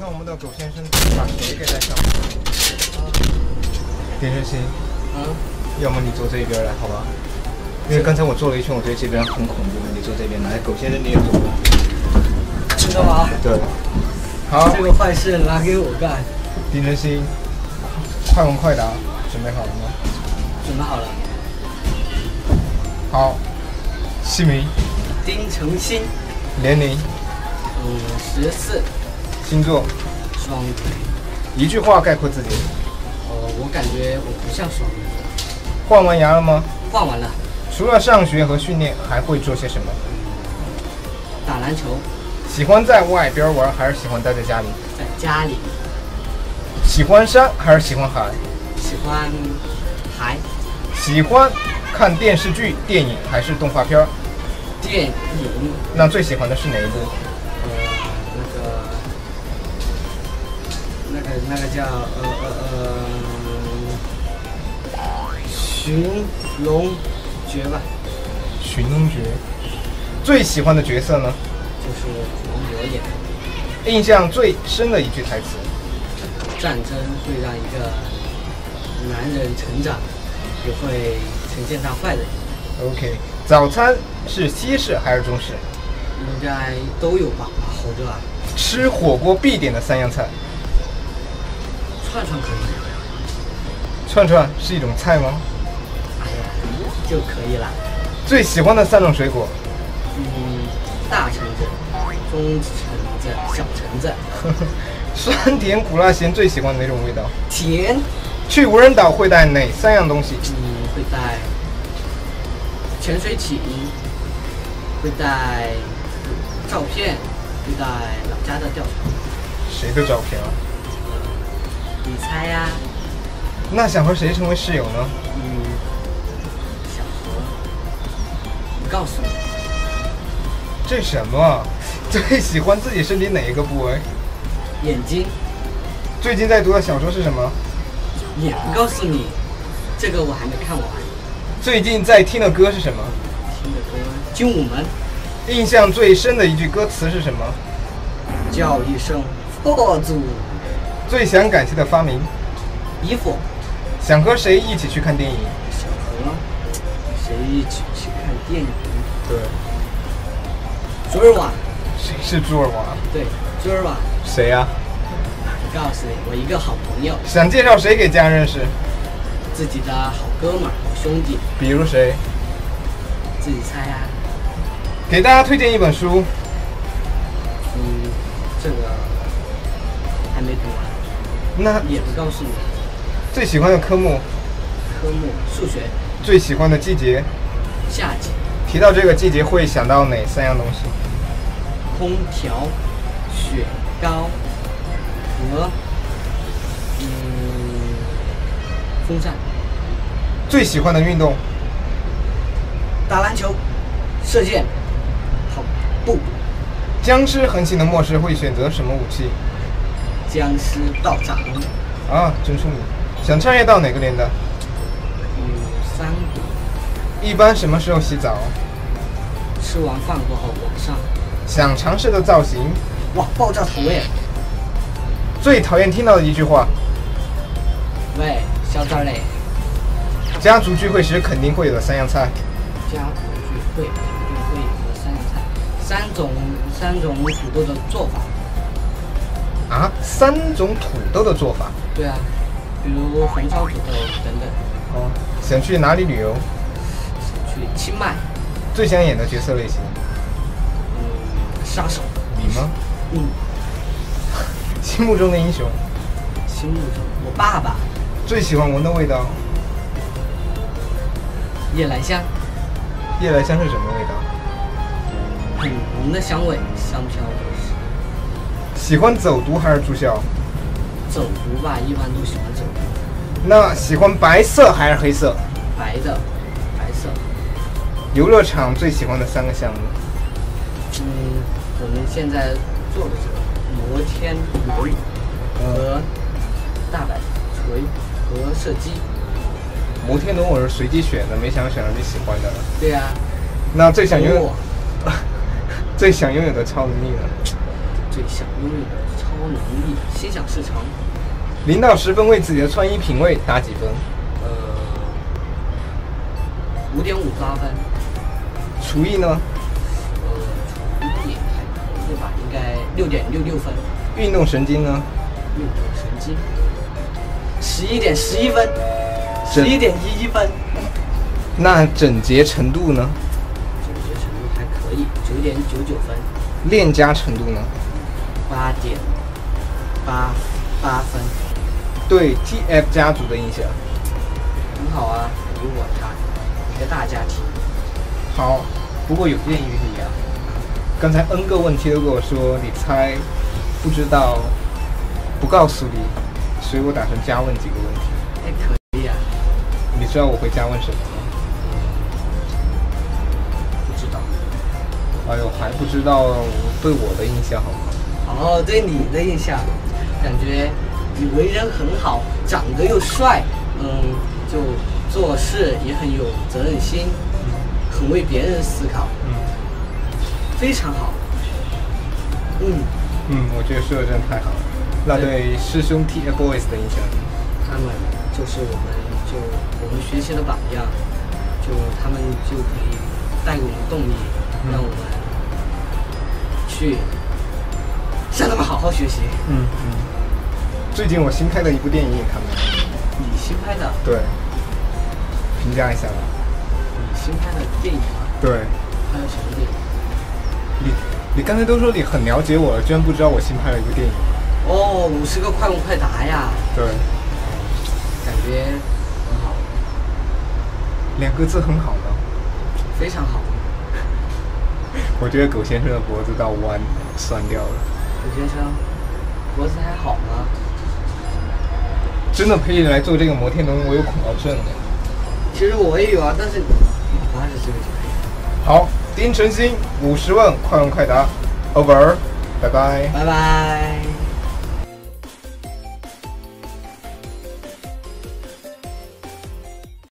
看我们的狗先生把谁给带上。点声心，嗯，要么你坐这一边来，好吧？因为刚才我坐了一圈，我觉得这边很恐怖，你坐这边来。狗先生你也坐吧。真的吗？对。好，这个坏事拿给我干。丁真心，快问快答，准备好了吗？准备好了。好，姓名，丁程鑫，年龄，五，十四，星座，双鱼。一句话概括自己。呃，我感觉我不像双鱼。换完牙了吗？换完了。除了上学和训练，还会做些什么？打篮球。喜欢在外边玩，还是喜欢待在家里？在家里。喜欢山还是喜欢海？喜欢海。喜欢看电视剧、电影还是动画片？电影。那最喜欢的是哪一部？那个，叫呃呃呃，寻龙诀吧。寻龙诀。最喜欢的角色呢？就是黄渤演的。印象最深的一句台词。战争会让一个男人成长，也会呈现他坏的一面。OK，早餐是西式还是中式？应该都有吧，好热啊。吃火锅必点的三样菜。串串可以。串串是一种菜吗？哎呀，就可以了。最喜欢的三种水果。嗯，大橙子、中橙子、小橙子。酸甜苦辣咸最喜欢哪种味道？甜。去无人岛会带哪三样东西？嗯，会带潜水艇，会带照片，会带老家的吊床。谁的照片啊？你猜呀。那想和谁成为室友呢？嗯，想和……我告诉你。这什么？最喜欢自己身体哪一个部位？眼睛。最近在读的小说是什么？也不告诉你，这个我还没看完。最近在听的歌是什么？听的歌《精武门》。印象最深的一句歌词是什么？叫一声佛祖。最想感谢的发明？衣服。想和谁一起去看电影？想和谁一起去看电影？对。昨儿晚。谁是朱尔瓦？对，朱尔瓦。谁呀、啊？我告诉你，我一个好朋友。想介绍谁给家人认识？自己的好哥们儿、好兄弟。比如谁？自己猜啊。给大家推荐一本书。嗯，这个还没读完。那也不告诉你。最喜欢的科目？科目数学。最喜欢的季节？夏季。提到这个季节，会想到哪三样东西？空调、雪糕和嗯风扇。最喜欢的运动？打篮球、射箭、跑步。僵尸横行的末世会选择什么武器？僵尸道长。啊，真聪明！想穿越到哪个年代？嗯，三国。一般什么时候洗澡？吃完饭过后晚上。想尝试的造型？哇，爆炸头耶！最讨厌听到的一句话？喂，小张嘞！家族聚会时肯定会有的三样菜。家族聚会肯定会有的三样菜，三种三种土豆的做法。啊，三种土豆的做法？对啊，比如红烧土豆等等。哦，想去哪里旅游？想去清迈。最想演的角色类型？嗯，杀手。你吗？嗯。心目中的英雄？心目中，我爸爸。最喜欢闻的味道？夜来香。夜来香是什么味道？很浓的香味，香飘的。喜欢走读还是住校？走读吧，一般都喜欢走读。那喜欢白色还是黑色？白的，白色。游乐场最喜欢的三个项目？嗯，我们现在做的这个摩天轮和大摆锤和射击。摩天轮我是随机选的，没想选到你喜欢的。对呀、啊。那最想拥有 最想拥有的超能力呢？最想拥有的超能力，心想事成。零到十分为自己的穿衣品味打几分？呃，五点五八分。厨艺呢？呃，厨艺还可以吧，应该六点六六分。运动神经呢？运动神经，十一点十一分，十一点一一分。那整洁程度呢？整洁程度还可以，九点九九分。恋家程度呢？八点八八分。对 TF 家族的印象？很好啊，有我他，一个大家庭。好，不过有鉴于你啊。刚才 N 个问题都跟我说你猜不知道，不告诉你，所以我打算加问几个问题。哎，可以啊。你知道我会加问什么吗？不知道。哎呦，还不知道对我的印象好吗？哦，对你的印象，感觉你为人很好，长得又帅，嗯，就做事也很有责任心，很为别人思考，嗯，非常好。嗯嗯，我觉得说的真的太好了。那对师兄 TFBOYS 的印象？他们就是我们就我们学习的榜样，就他们就可以带给我们动力，让我们去向他们好好学习。嗯嗯。最近我新拍的一部电影也看了。你新拍的？对。评价一下吧。你新拍的电影吗？对。拍的什么电影？你你刚才都说你很了解我了，居然不知道我新拍了一部电影。哦，五十个快问快答呀。对。感觉很好。两个字很好呢。非常好。我觉得狗先生的脖子到弯酸掉了。狗先生，脖子还好吗？真的可以来做这个摩天轮，我有恐高症的。其实我也有啊，但是八十岁就可以。好，丁晨星五十问，快问快答，over，拜拜。拜拜。